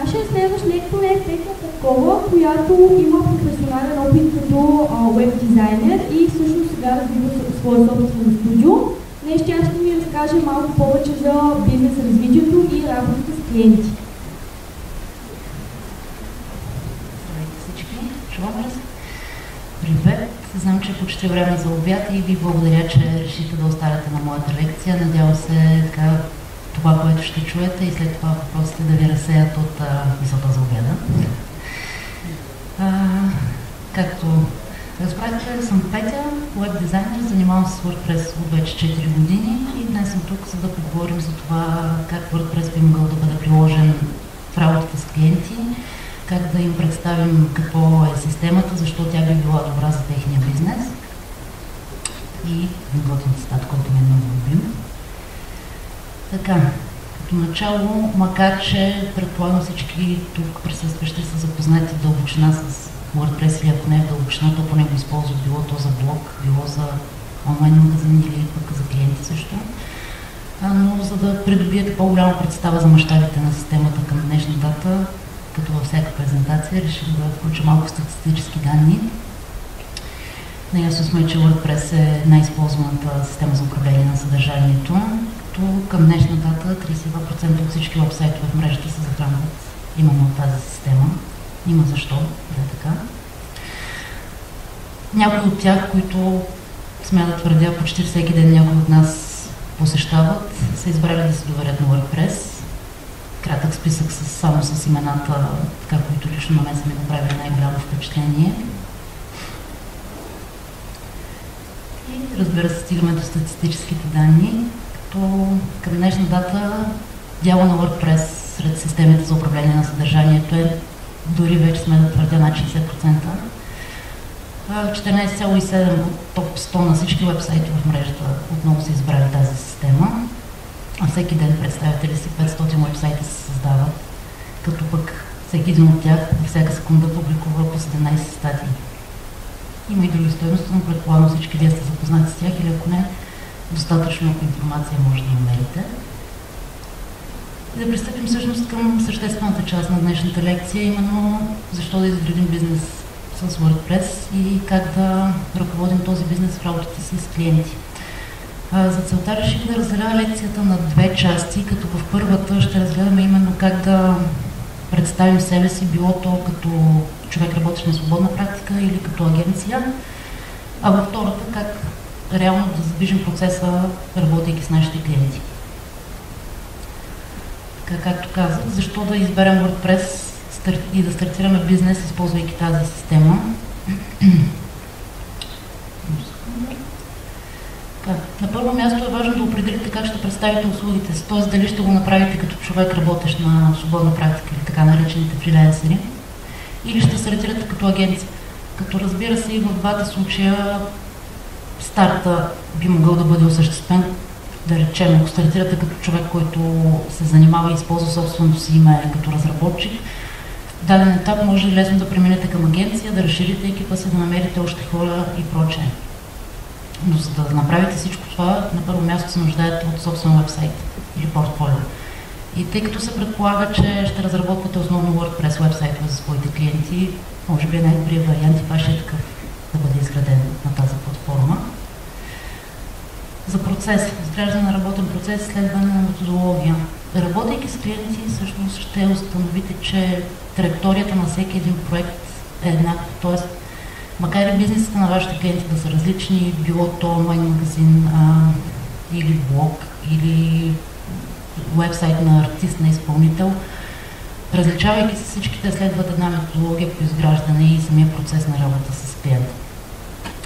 нашия следващ лектор е Петя Петкова, която има професионален опит като веб дизайнер и всъщност сега развива свое собствено студио. Днес тя ще ми разкаже малко повече за бизнес развитието и работата с клиенти. Здравейте всички, чувам Привет, знам, че е почти време за обяд и ви благодаря, че решите да останете на моята лекция. Надявам се така това, което ще чуете и след това въпросите да ви разсеят от мисълта за обяда. А, както разбрахте, съм Петя, веб дизайнер, занимавам се с WordPress от вече 4 години и днес съм тук, за да поговорим за това как WordPress би могъл да бъде приложен в работата с клиенти, как да им представим какво е системата, защо тя би била добра за техния бизнес. И готвим цитат, който ми е много любим. Така, като начало, макар че предполагам всички тук присъстващи са запознати дълбочина с WordPress или ако не е дълбочина, то поне го използват било то за блог, било за онлайн магазин или пък за клиенти също. Но за да придобиете по-голяма представа за мащабите на системата към днешна дата, като във всяка презентация, реших да включа малко статистически данни. Наясно сме, че WordPress е най-използваната система за управление на съдържанието като към днешна дата 32% от всички вебсайтове в мрежата се захранват именно от тази система. Има защо да е така. Някои от тях, които смея да твърдя почти всеки ден някои от нас посещават, са избрали да се доверят на WordPress. Кратък списък с, само с имената, така, които лично на мен са ми направили най-голямо впечатление. И разбира се, стигаме до статистическите данни като към днешна дата дяла на WordPress сред системите за управление на съдържанието е дори вече сме да твърдя на 60%. 14,7 от топ 100 на всички вебсайти в мрежата отново са избрали тази система. А всеки ден представители си 500 вебсайта се създават, като пък всеки един от тях всяка секунда публикува по 17 статии. Има и други стоености, но предполагам всички вие сте запознати с тях или ако не, достатъчно информация може да намерите. И да пристъпим всъщност към съществената част на днешната лекция, именно защо да изградим бизнес с WordPress и как да ръководим този бизнес в работата си с клиенти. За целта реших да разделя лекцията на две части, като в първата ще разгледаме именно как да представим себе си, било то като човек работещ на свободна практика или като агенция, а във втората как реално да задвижим процеса, работейки с нашите клиенти. Така както казах, защо да изберем WordPress и да стартираме бизнес, използвайки тази система. На първо място е важно да определите как ще представите услугите си, т.е. дали ще го направите като човек работещ на свободна практика или така наречените фрилансери, или ще стартирате като агенция. Като разбира се и в двата случая старта би могъл да бъде осъществен, да речем, ако стартирате като човек, който се занимава и използва собственото си име като разработчик, в даден етап може лесно да преминете към агенция, да разширите екипа си, да намерите още хора и прочее. Но за да направите всичко това, на първо място се нуждаете от собствен вебсайт или портфолио. И тъй като се предполага, че ще разработвате основно WordPress вебсайтове за своите клиенти, може би е най-добрият вариант и вашия такъв да бъде изграден на тази платформа. За процес, изграждане на работен процес, следване на методология. Работейки с клиенти, всъщност ще установите, че траекторията на всеки един проект е еднаква. Тоест, макар и бизнесите на вашите клиенти да са различни, било то онлайн магазин а, или блог, или вебсайт на артист, на изпълнител, различавайки се всичките следват една методология по изграждане и самия процес на работа с клиента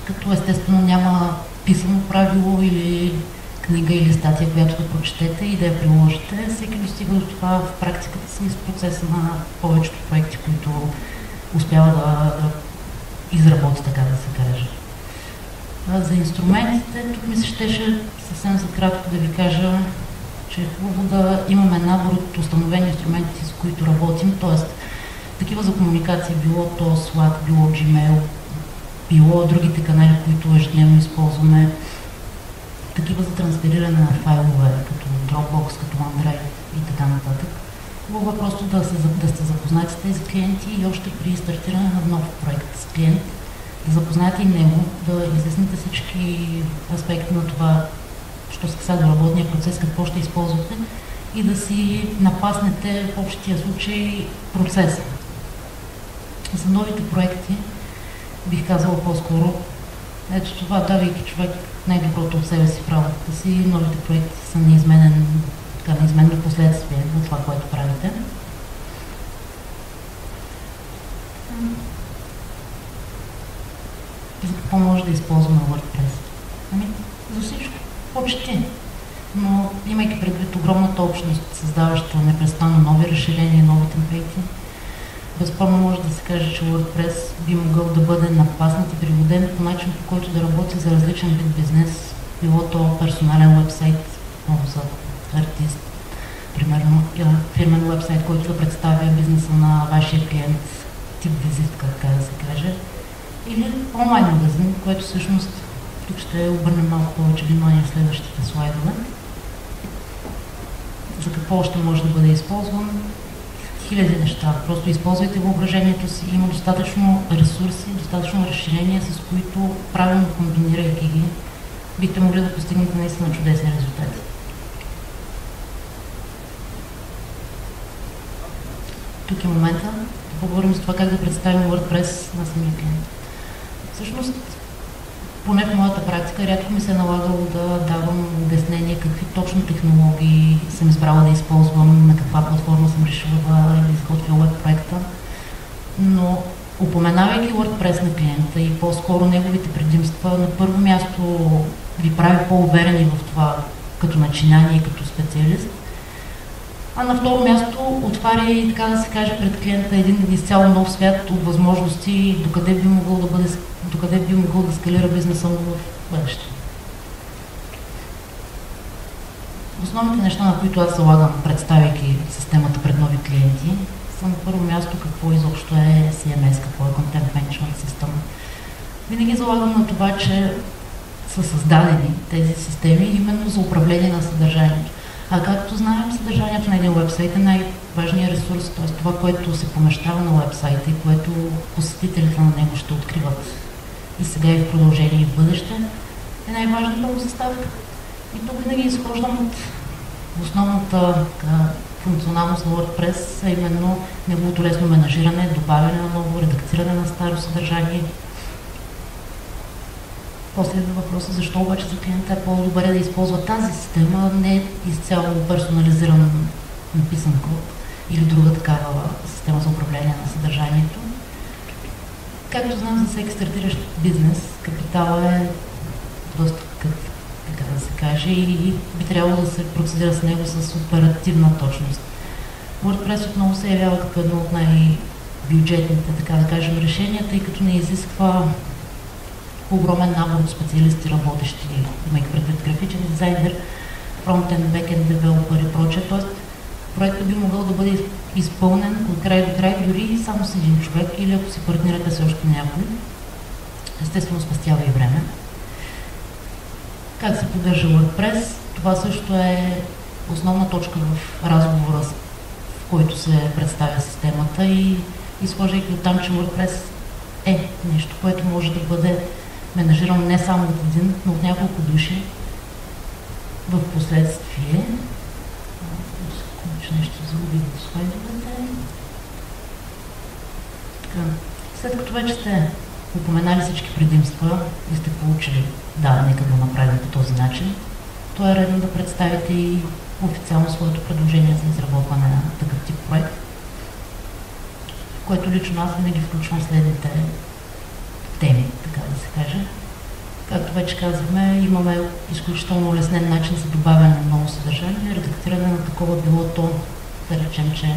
като естествено няма писано правило или книга или статия, която да прочетете и да я приложите. Всеки достига до това в практиката си с процеса на повечето проекти, които успява да, да изработи, така да се каже. За инструментите, тук ми се щеше съвсем за кратко да ви кажа, че е хубаво да имаме набор от установени инструменти, с които работим, т.е. такива за комуникация, било то Slack, било Gmail, било другите канали, които ежедневно използваме, такива за трансфериране на файлове, като Dropbox, като OneDrive и така нататък. Хубаво е просто да, се, да сте запознати с тези клиенти и още при стартиране на нов проект с клиент, да запознаете и него, да изясните всички аспекти на това, що се касае до работния процес, какво ще използвате и да си напаснете в общия случай процеса. За новите проекти бих казала по-скоро, ето това, давайки човек най-доброто от себе си в работата си, новите проекти са неизменен, така, неизменно последствие на това, което правите. За какво може да използваме WordPress? Ами, за всичко. Почти. Но имайки предвид огромната общност, създаваща непрестанно нови разширения, нови темплейти, безспорно може да се каже, че WordPress би могъл да бъде напаснат и приводен по начин, по който да работи за различен вид бизнес, било то персонален вебсайт, за артист, примерно фирмен вебсайт, който да представя бизнеса на вашия клиент, тип визитка, така да се каже, или онлайн магазин, което всъщност тук ще обърнем малко повече внимание в следващите слайдове. За какво още може да бъде използван? Хиляди неща. Просто използвайте въображението си. Има достатъчно ресурси, достатъчно разширения, с които правилно комбинирайки ги, бихте могли да постигнете наистина чудесни резултати. Тук е момента да поговорим за това как да представим WordPress на самия клиент. Всъщност, поне в моята практика, рядко ми се е налагало да давам обяснение какви точно технологии съм избрала да използвам, на каква платформа съм решила да изготвя веб проекта. Но упоменавайки WordPress на клиента и по-скоро неговите предимства, на първо място ви прави по-уверени в това като начинание и като специалист. А на второ място отваря и, така да се каже, пред клиента един изцяло нов свят от възможности, докъде би могъл да бъде докъде би могъл да скалира бизнеса му в бъдеще. Основните неща, на които аз залагам, представяйки системата пред нови клиенти, са на първо място какво изобщо е CMS, какво е Content Management System. Винаги залагам на това, че са създадени тези системи именно за управление на съдържанието. А както знаем, съдържанието на един вебсайт е най-важният ресурс, т.е. това, което се помещава на вебсайта и което посетителите на него ще откриват и сега и в продължение и в бъдеще, е най-важната му съставка. И тук винаги изхождам от основната функционалност на WordPress, а именно неговото лесно менажиране, добавяне на ново, редактиране на старо съдържание. После идва въпроса защо обаче за клиента е по-добре да използва тази система, не изцяло персонализиран написан код или друга такава система за управление на съдържанието. Както знам, за всеки стартиращ бизнес, капитала е доста такъв, така да се каже, и би трябвало да се процедира с него с оперативна точност. WordPress отново се явява като едно от най-бюджетните, така да кажем, решения, тъй като не изисква огромен набор от специалисти, работещи, имайки предвид графичен дизайнер, фронтен, бекен, девелопер и прочее. Тоест, проектът би могъл да бъде изпълнен от край до край, дори само с един човек или ако си партнирате с още някой. Естествено спастява и време. Как се поддържа WordPress? Това също е основна точка в разговора, в който се представя системата и изхождайки от там, че WordPress е нещо, което може да бъде менажирано не само от един, но от няколко души в последствие че нещо загубих в слайдовете. Така. След като вече сте упоменали всички предимства и сте получили, да, нека го направим по този начин, то е редно да представите и официално своето предложение за изработване на такъв тип проект, в което лично аз винаги включвам следните теми, така да се каже. Както вече казахме, имаме изключително улеснен начин за добавяне на ново съдържание, редактиране на такова било то, да речем, че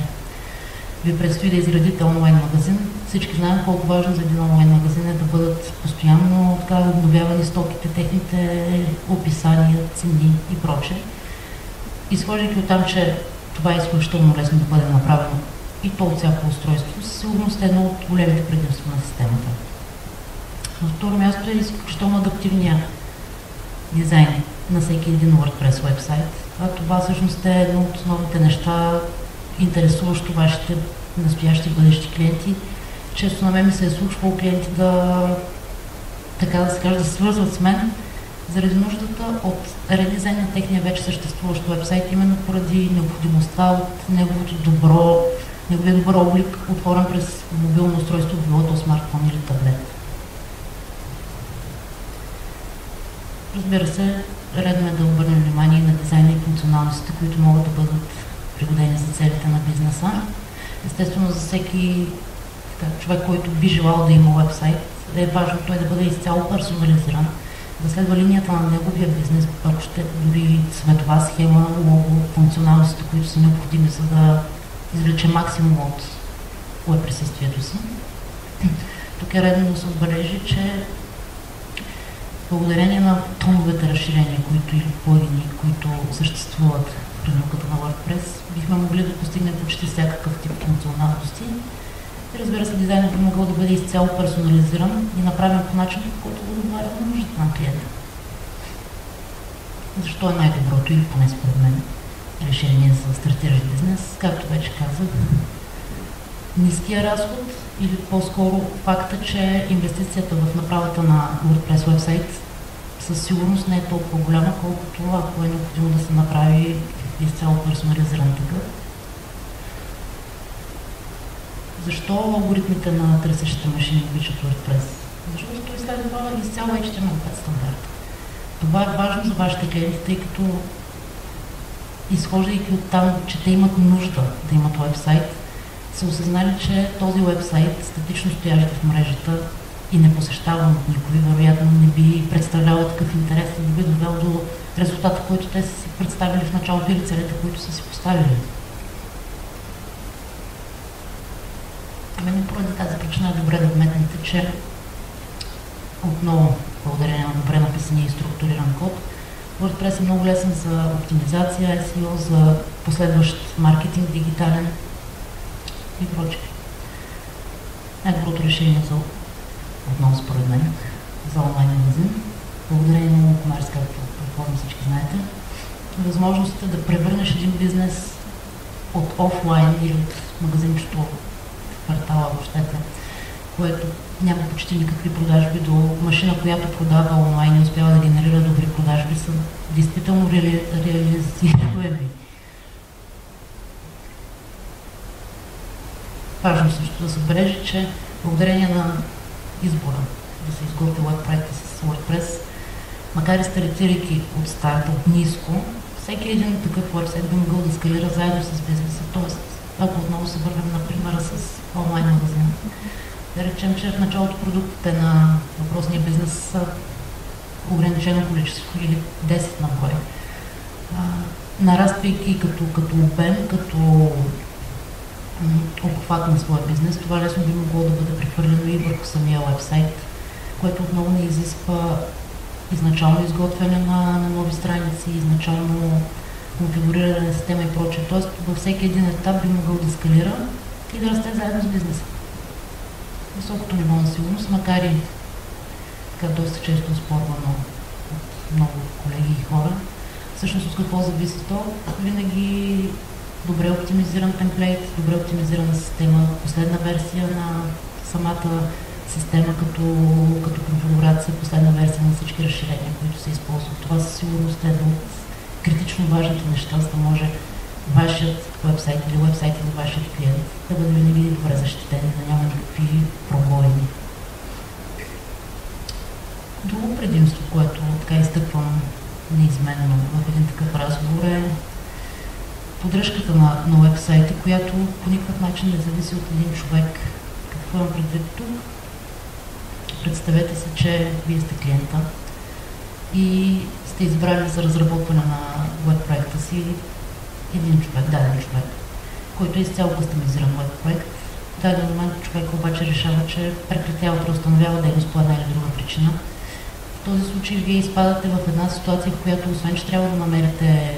ви предстои да изградите онлайн магазин. Всички знаем колко важно за един онлайн магазин е да бъдат постоянно така, обновявани стоките, техните описания, цени и прочее. Изхождайки от там, че това е изключително лесно да бъде направено и то от всяко устройство, със сигурност е едно от големите предимства на системата. На второ място е изключително адаптивния дизайн на всеки един WordPress вебсайт. А това всъщност е едно от основните неща интересуващо вашите настоящи бъдещи клиенти. Често на мен ми се е случвало клиенти да, така да се каже, да свързват с мен заради нуждата от редизайн на техния вече съществуващ вебсайт, именно поради необходимостта от неговото добро, неговия добър облик, отворен през мобилно устройство, било то смартфон или таблет. Разбира се, редно е да обърнем внимание на дизайна и функционалностите, които могат да бъдат пригодени за целите на бизнеса. Естествено, за всеки така, човек, който би желал да има вебсайт, е важно той да бъде изцяло персонализиран, да следва линията на неговия бизнес, ако ще дори светова схема, лого, функционалностите, които са необходими, за да извлече максимум от веб присъствието си. Тук е редно да се отбележи, че благодарение на тоновете разширения, които или плагини, които съществуват в хранилката на WordPress, бихме могли да постигнем почти всякакъв тип функционалности. И разбира се, дизайнът би могъл да бъде изцяло персонализиран и направен по начин, по който да отговаря на нуждата на клиента. Защо е най-доброто или поне според мен решение за стартиращ бизнес? Както вече казах, ниския разход или по-скоро факта, че инвестицията в направата на WordPress вебсайт със сигурност не е толкова голяма, колкото ако е необходимо да се направи изцяло персонализиран такъв. Защо алгоритмите на търсещите машини обичат WordPress? Защото той следва изцяло HTML5 стандарт. Това е важно за вашите клиенти, тъй като изхождайки от там, че те имат нужда да имат вебсайт, са осъзнали, че този вебсайт, статично стоящ в мрежата и не посещаван от никой, вероятно не би представлявал такъв интерес и не би довел до резултата, който те са си представили в началото или целите, които са си поставили. Именно поради тази причина е добре да вметнете, че отново, благодарение на добре написания и структуриран код, WordPress е много лесен за оптимизация, SEO, за последващ маркетинг дигитален, и прочее. Най-доброто решение за отново според мен за онлайн магазин, благодарение на WooCommerce, както предполагам всички знаете, възможността да превърнеш един бизнес от офлайн или от магазинчето в квартала, въобще, което няма почти никакви продажби, до машина, която продава онлайн и успява да генерира добри продажби, са действително реали... реализируеми. Важно също да се отбележи, че благодарение на избора да се изготви веб проекта с WordPress, макар и стартирайки от старта, от ниско, всеки един такъв вебсайт би могъл да скалира заедно с бизнеса. Тоест, ако отново се върнем на примера с онлайн магазин. Да речем, че в началото продуктите на въпросния бизнес са ограничено количество или 10 на брой. Нараствайки като, като обем, като обхват на своя бизнес, това лесно би могло да бъде прехвърлено и върху самия вебсайт, което отново не изисква изначално изготвяне на, на нови страници, изначално конфигуриране на система и прочее. Тоест във всеки един етап би могъл да скалира и да расте заедно с бизнеса. Високото ниво на сигурност, макар и така доста често спорвано от много колеги и хора, всъщност от какво зависи то, винаги добре оптимизиран темплейт, добре оптимизирана система, последна версия на самата система като, като конфигурация, последна версия на всички разширения, които се използват. Това със сигурност е едно от критично важните неща, за да може вашият вебсайт или вебсайт на вашия клиент да бъде винаги добре защитен, да няма никакви пробоини. Друго предимство, което така изтъквам неизменно в един такъв разговор е поддръжката на, на вебсайта, която по никакъв начин не зависи от един човек. Какво имам предвид тук? Представете се, че вие сте клиента и сте избрали за разработване на веб проекта си един човек, даден човек, който е изцяло кастомизиран веб проект. В даден момент човек обаче решава, че прекратява да установява дейност по една или друга причина. В този случай вие изпадате в една ситуация, в която освен, че трябва да намерите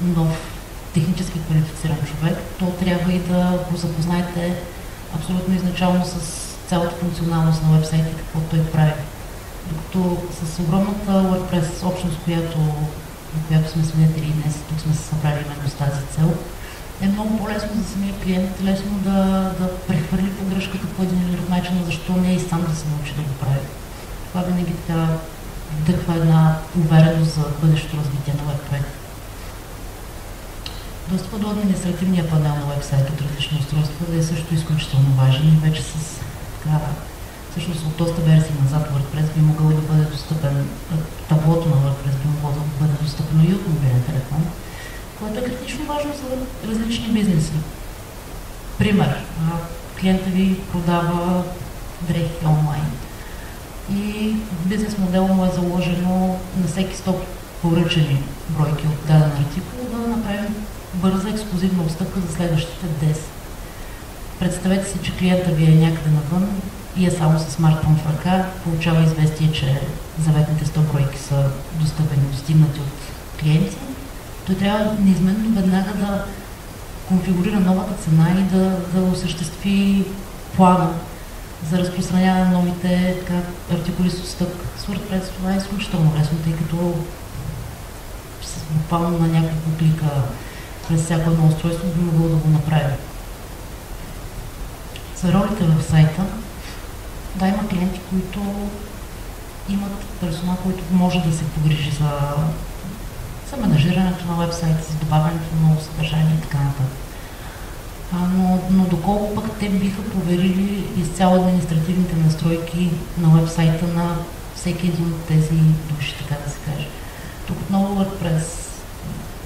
нов технически квалифициран човек, то трябва и да го запознаете абсолютно изначално с цялата функционалност на вебсайта и какво той прави. Докато с огромната WordPress общност, която, на която сме свидетели днес, тук сме се събрали именно с тази цел, е много по-лесно за самия клиент, лесно да, да прехвърли погрешката по един или друг начин, защо не и сам да се научи да го прави. Това винаги така вдъхва една увереност за бъдещето развитие на веб. Достъпът до административния панел на веб-сайт от различни устройства е също изключително важен и вече с така, всъщност от доста версии назад WordPress би могъл да бъде достъпен, таблото на WordPress би могло да бъде достъпно и от мобилен телефон, което е критично важно за различни бизнеси. Пример, клиента ви продава дрехи онлайн и бизнес модел му е заложено на всеки 100 поръчани бройки от даден артикул да направим бърза ексклюзивна отстъпка за следващите 10. Представете си, че клиента ви е някъде навън и е само с смартфон в ръка, получава известие, че заветните 100 бройки са достъпени, достигнати от клиенти. Той трябва неизменно веднага да конфигурира новата цена и да, да осъществи плана за разпространяване на новите така, артикули с отстъпка. С WordPress това е изключително лесно, тъй като буквално на няколко клика през всяко едно устройство би могло да го направи. За ролите в сайта, да, има клиенти, които имат персонал, който може да се погрижи за, за менажирането на вебсайта, за добавянето на ново съдържание и така нататък. Но, но доколко пък те биха поверили изцяло административните настройки на вебсайта на всеки един от тези души, така да се каже. Тук отново WordPress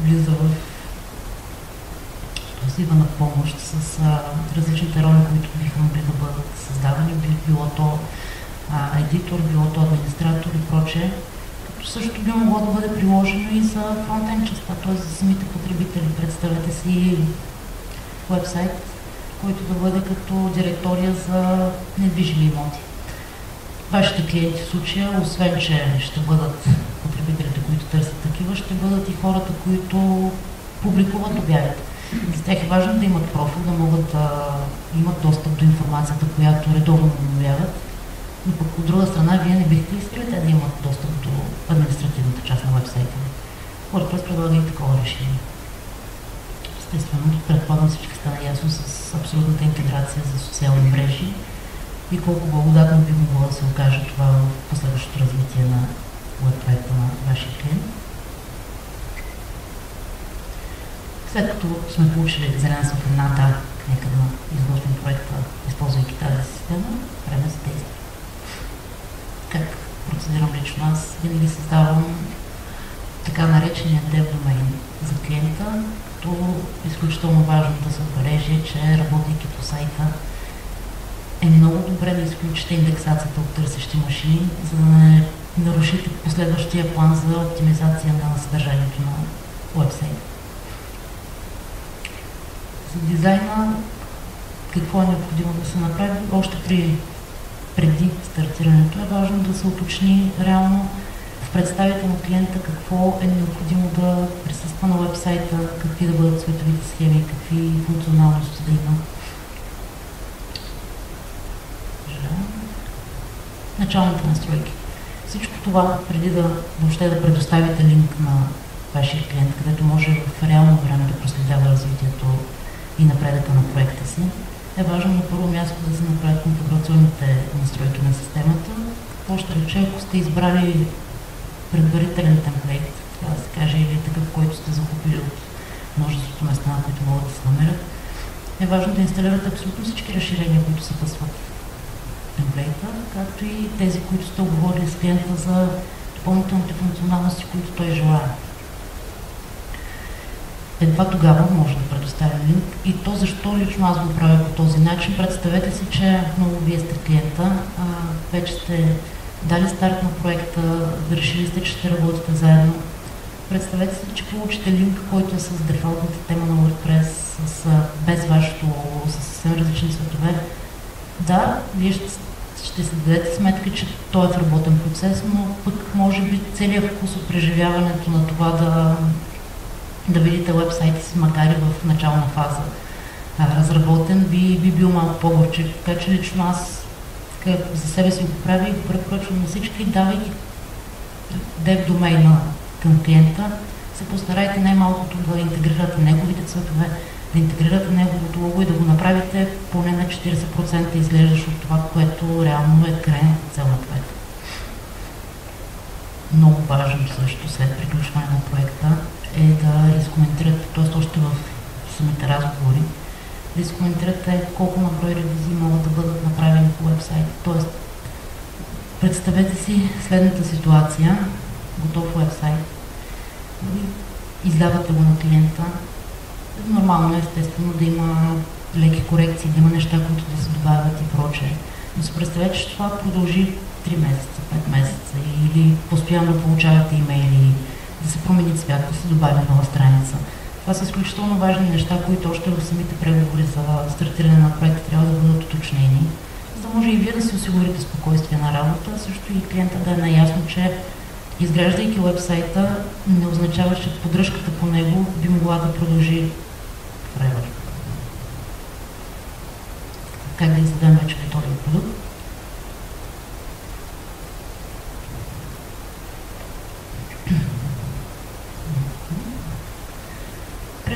влиза в взима на помощ с различните роли, които биха могли да бъдат създавани, било то едитор, било то администратор и прочее, като също би могло да бъде приложено и за фронтен частта, т.е. за самите потребители. Представете си вебсайт, който да бъде като директория за недвижими имоти. Вашите клиенти в случая, освен че ще бъдат потребителите, които търсят такива, ще бъдат и хората, които публикуват обявите. За тях е важно да имат профил, да могат да имат достъп до информацията, която редовно обновяват. Но пък от друга страна, вие не бихте искали те да имат достъп до административната част на вебсайта. WordPress предлага и такова решение. Естествено, предполагам всички стана ясно с абсолютната интеграция за социални мрежи и колко благодатно би могло да се окаже това в последващото развитие на проекта на вашия клиент. След като сме получили зелена светлината, нека да изложим проекта, използвайки тази система, време за действие. Как процедирам лично? Аз винаги създавам така наречения dev domain за клиента, като изключително важно да се отбележи, че работейки по сайта е много добре да изключите индексацията от търсещи машини, за да не нарушите последващия план за оптимизация на съдържанието на вебсайта дизайна какво е необходимо да се направи. Още при, преди стартирането е важно да се уточни реално в представите на клиента какво е необходимо да присъства на вебсайта, какви да бъдат световите схеми, какви функционалности да има. Началните настройки. Всичко това, преди да въобще да предоставите линк на вашия клиент, където може в реално време да проследява развитието и напредъка на проекта си, е важно на първо място да се направят конфигурационните настройки на системата. Какво ще рече, ако сте избрали предварителен темплейт, така да се каже, или такъв, който сте закупили от множеството места, на които могат да се намерят, е важно да инсталирате абсолютно всички разширения, които съпъсват темплейта, както и тези, които сте оговорили с клиента за допълнителните функционалности, които той желая едва тогава може да предоставя линк. И то защо лично аз го правя по този начин? Представете си, че много вие сте клиента, а, вече сте дали старт на проекта, решили сте, че ще работите заедно. Представете си, че получите линк, който е с дефолтната тема на WordPress, с, без вашето лого, с съвсем различни светове. Да, вие ще, ще си дадете сметка, че той е в работен процес, но пък може би целият вкус от преживяването на това да да видите вебсайта си, макар и в начална фаза а, разработен, би, би бил малко по-горчив. Така че лично аз така, за себе си го правя и го препоръчвам на всички, давайки дев домейна към клиента, се постарайте най-малкото да интегрирате неговите цветове, да интегрирате неговото лого и да го направите поне на 40% изглеждаш от това, което реално е крайната цел на проекта. Много важно също след приключване на проекта е да изкоментирате, т.е. още в самите разговори, да изкоментирате колко на брой ревизии могат да бъдат направени по вебсайт. Тоест, представете си следната ситуация, готов вебсайт, издавате го на клиента, нормално е естествено да има леки корекции, да има неща, които да се добавят и прочее. Но се представете, че това продължи 3 месеца, 5 месеца или постоянно получавате имейли, да се промени цвят, да се добави нова страница. Това са изключително важни неща, които още в самите преговори за стартиране на проекта трябва да бъдат уточнени, за да може и вие да си осигурите спокойствие на работа, също и клиента да е наясно, че изграждайки вебсайта не означава, че поддръжката по него би могла да продължи. Как да издадем вече готовия продукт?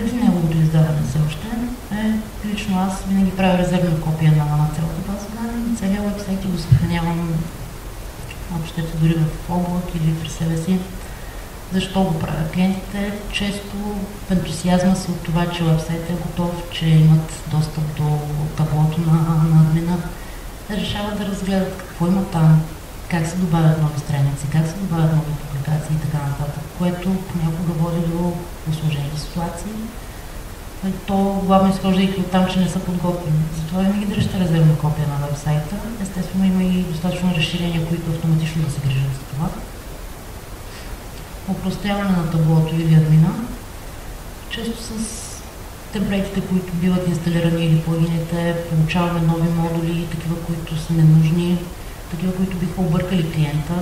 преди неговото издаване все още, е, лично аз винаги правя резервна копия на, на цялата база данни, целият вебсайт и го съхранявам общото дори в облак или при себе си. Защо го правя? Клиентите често в ентусиазма си от това, че вебсайт е готов, че имат достъп до таблото на, на админа, решават да разгледат какво има там, как се добавят нови страници, как се добавят нови публикации и така нататък, което понякога води до осложнени ситуации. И то главно изхождайки от там, че не са подготвени. Затова винаги дръжте резервна копия на вебсайта. Естествено има и достатъчно разширения, които автоматично да се грижат за това. Опростяване на таблото или админа. Често с темплейтите, които биват инсталирани или плагините, получаваме нови модули, такива, които са ненужни, такива, които биха объркали клиента.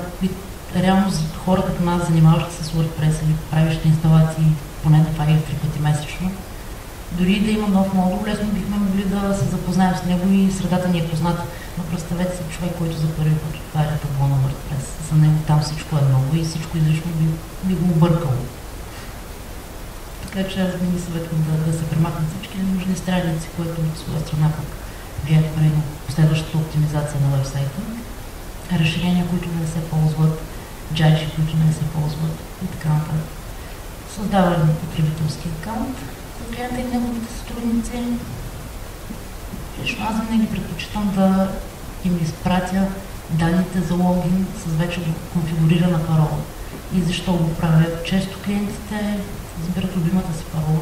Реално за хора като нас, занимаващи се с WordPress или правещи инсталации поне два или три пъти месечно, дори да има нов модул, лесно бихме могли да се запознаем с него и средата ни е позната. Но представете си човек, който за първи път отваря табло на WordPress. За него там всичко е ново и всичко излишно би, би го объркало. Така че аз не ми съветвам да, да се премахнат всички ненужни страници, което от своя страна пък влияе на последващата оптимизация на вебсайта разширения, които не се ползват, джайши, които не се ползват и така нататък. Създаване на потребителски аккаунт клиента и неговите сътрудници. Лично аз винаги предпочитам да им изпратя данните за логин с вече конфигурирана парола. И защо го правя? Често клиентите избират любимата си парола,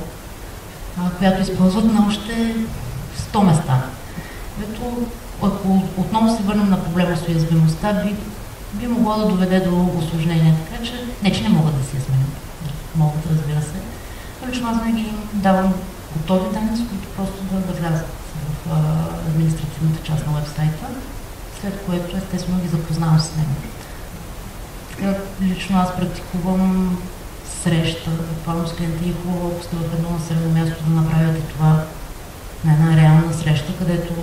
която използват на още 100 места. Ето, ако отново се върнем на проблема с уязвимостта, би, би могло да доведе до осложнения. Така че, не че не могат да си я сменят. Могат, разбира се. Лично аз винаги им давам готови данни, с които просто да, да влязат в а, административната част на вебсайта, след което естествено ги запознавам с него. Така, лично аз практикувам среща, буквално с клиента и хубаво, ако сте в едно населено място да направите това на една реална среща, където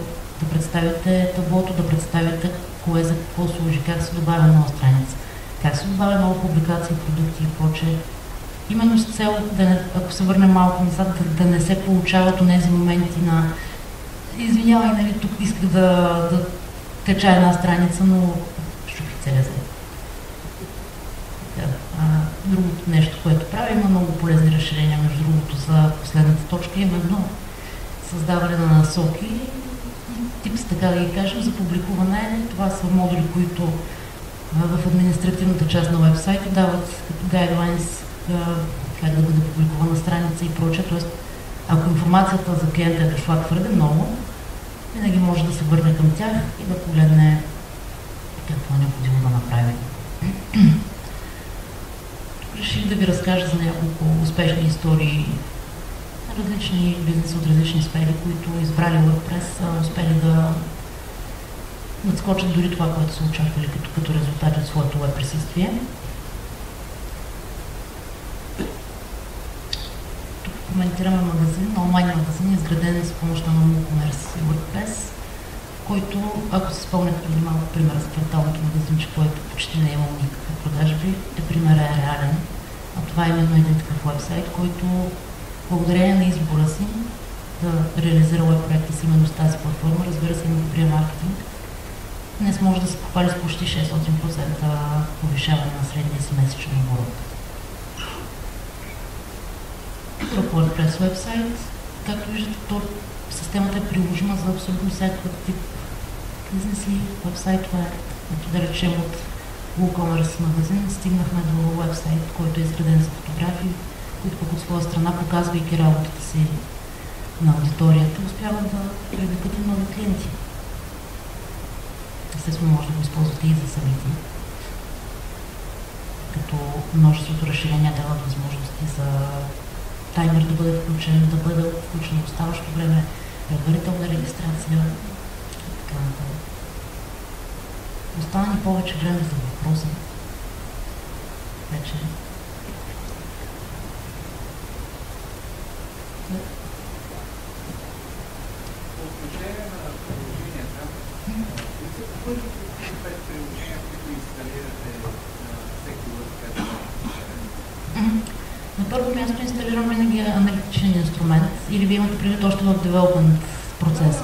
да представите таблото, да представите кое за какво служи, как се добавя нова страница, как се добавя нова публикация, продукти и прочее. Именно с цел, да ако се върнем малко назад, да, да не се получават тези моменти на извинявай, нали, тук исках да, да кача една страница, но щупи целия. Да. Другото нещо, което правя, има много полезни разширения, между другото, за последната точка, именно създаване на насоки типс, така да ги кажем, за публикуване. Това са модули, които в административната част на вебсайта дават като гайдлайнс как да бъде публикувана страница и прочее. Тоест, ако информацията за клиента е дошла твърде много, винаги може да се върне към тях и да погледне какво е необходимо да направи. реших да ви разкажа за няколко успешни истории различни бизнеси от различни сфери, които избрали WordPress, успели да надскочат дори това, което са очаквали като, като резултат от своето веб присъствие. Тук коментираме магазин, онлайн магазин, изграден с помощта на WooCommerce и WordPress, който, ако се спомняте преди малко примера с кварталното магазинче, което почти не е имал никакви продажби, е примерът е реален. А това е именно един такъв вебсайт, който благодарение на избора си да реализира веб проекта си именно с тази платформа. Разбира се, има добрия маркетинг. Днес може да се похвали с почти 600% повишаване на средния си месечен оборот. Друг WordPress вебсайт. Както виждате, то, системата е приложима за абсолютно всякакъв тип бизнеси, вебсайтове. Ето да речем от WooCommerce магазин стигнахме до вебсайт, който е изграден за фотографии, които пък от своя страна, показвайки работата си на аудиторията, успяват да привлекат и нови клиенти. Естествено, може да го използвате и за събития. Като множеството разширения дават възможности за таймер да бъде включен, да бъде включено оставащо време, предварителна регистрация и така нататък. Остана ни повече време за въпроса. Вече На първо място инсталирам винаги аналитичен инструмент или вие имате предвид още в девелопмент процеса.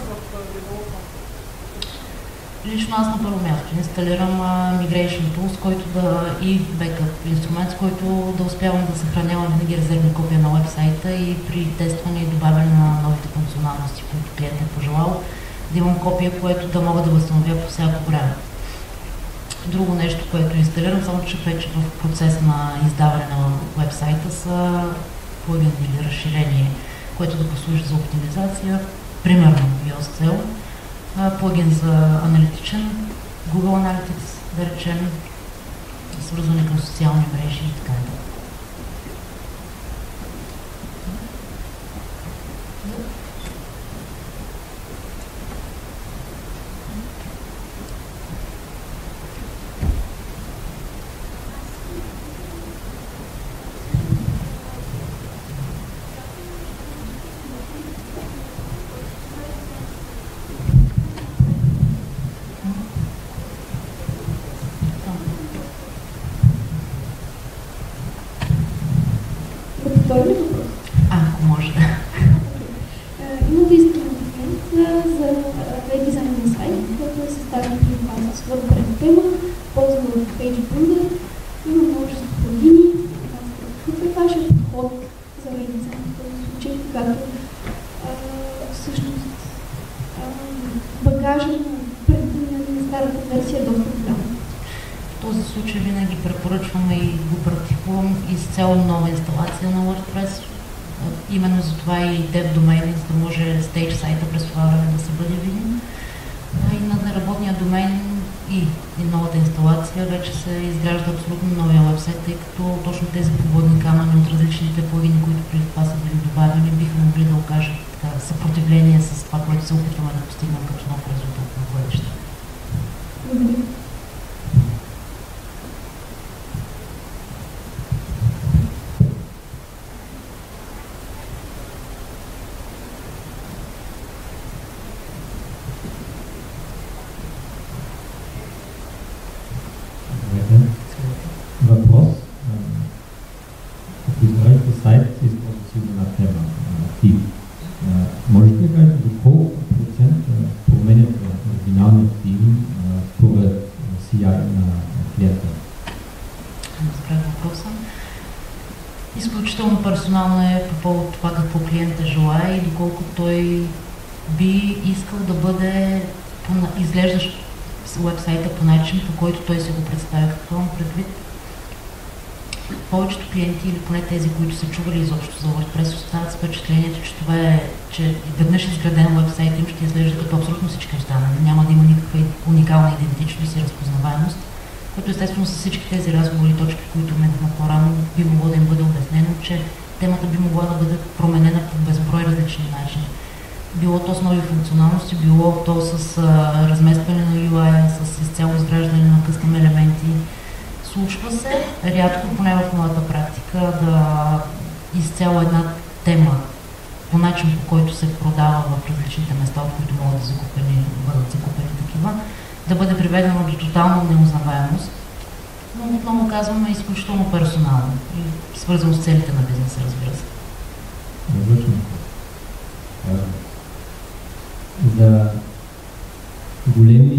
Лично аз на първо място инсталирам uh, Migration Tools, който да и backup инструмент, с който да успявам да съхранявам винаги резервни копия на вебсайта и при тестване и добавяне на новите функционалности, които клиент е пожелал, да имам копия, което да мога да възстановя по всяко време. Друго нещо, което инсталирам, само че вече в процес на издаване на вебсайта са плагин или разширение, което да послужи за оптимизация, примерно ViosCell, плагин за аналитичен, Google Analytics, да речем, свързване към социални мрежи и така нататък. Втори въпрос. А, ако може да. Имате искане документ за веб дизайн на сайт, който е съставен при база с WordPress тема, ползва в Page Builder, има множество плагини. Какъв е вашият подход за веб дизайн в този случай, когато а, всъщност а, багажа на, на старата версия е доста голям? В този случай винаги препоръчваме и го практикувам изцяло нова инсталация на WordPress. Именно за това и Dev домейн, за да може Stage сайта през това време да се бъде видим. И на работния домейн и, и новата инсталация вече се изгражда абсолютно новия вебсайт, тъй като точно тези подводни камъни от различните плагини, които преди това са били добавени, биха могли да окажат така, съпротивление с това, което се опитваме да постигнем като нов резултат на бъдеще. Благодаря. Въпрос. Ако изграждате сайт и използвате една тема, актив, можете да кажете до колко процент променяте оригиналния тим според CI на клиента? Разбрах въпроса. Изключително персонално е по повод това какво клиента желая и доколко той би искал да бъде изглеждащ вебсайта по начин, по който той се го представя. Какво имам предвид? Повечето клиенти, или поне тези, които са чували изобщо за WordPress, остават с впечатлението, че това е, че веднъж изграден вебсайт им ще изглежда като абсолютно всички останали. Няма да има никаква уникална идентичност и разпознаваемост, което естествено с всички тези разговори точки, които минахме по-рано, би могло да им бъде обяснено, че темата би могла да бъде променена по безброй различни начини било то с нови функционалности, било то с а, разместване на UI, с изцяло изграждане на къстъм елементи. Случва се, рядко, поне в моята практика, да изцяло една тема по начин, по който се продава в различните места, от които могат да бъдат закупени такива, да бъде приведено до тотална неузнаваемост, но отново казваме изключително персонално и свързано с целите на бизнеса, разбира се. Различно. За големи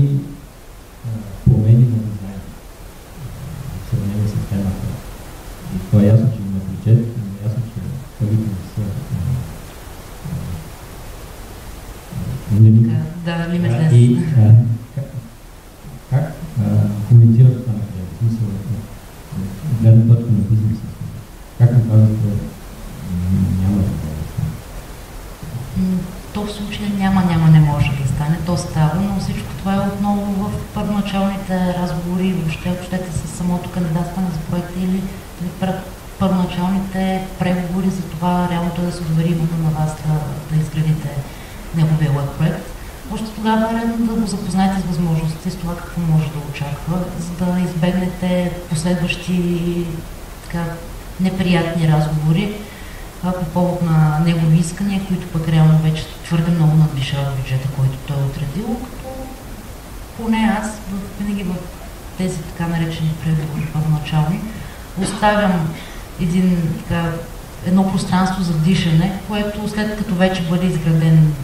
с това какво може да очаква, за да избегнете последващи така, неприятни разговори а, по повод на негови искания, които пък реално вече твърде много надвишава бюджета, който той е отредил, като поне аз винаги в тези така наречени преговори първоначални оставям един, така, едно пространство за дишане, което след като вече бъде изграден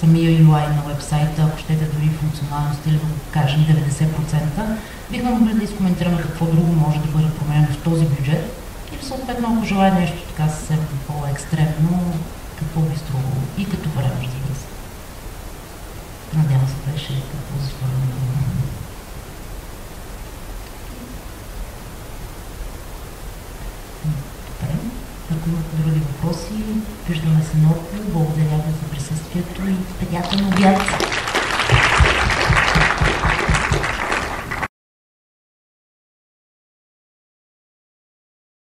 самия UI на вебсайта, ако щете дори функционалност или да кажем 90%, бихме могли да изкоментираме какво друго може да бъде променено в този бюджет. Или съответно, ако желая нещо така съвсем по-екстремно, какво би струвало? И като време, разбира се. Надявам се беше какво за Добре. Ако имате други въпроси, виждаме се много. Благодаря ви за присъствието и приятен обяд.